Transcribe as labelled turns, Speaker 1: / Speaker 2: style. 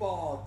Speaker 1: ball